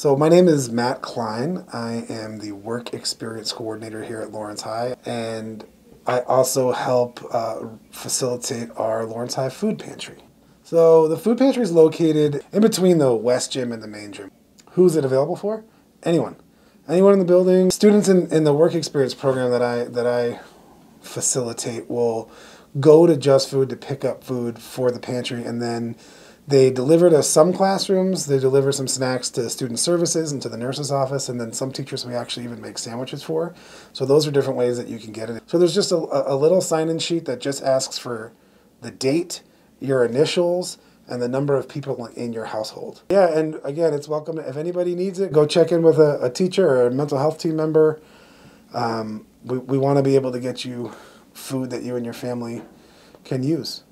So, my name is Matt Klein. I am the work experience coordinator here at Lawrence High, and I also help uh, facilitate our Lawrence High food pantry. So, the food pantry is located in between the West Gym and the main gym. Who's it available for? Anyone. Anyone in the building. Students in, in the work experience program that I that I facilitate will go to Just Food to pick up food for the pantry and then they deliver to some classrooms, they deliver some snacks to student services and to the nurse's office, and then some teachers we actually even make sandwiches for. So those are different ways that you can get it. So there's just a, a little sign-in sheet that just asks for the date, your initials, and the number of people in your household. Yeah, and again, it's welcome. If anybody needs it, go check in with a, a teacher or a mental health team member. Um, we we want to be able to get you food that you and your family can use.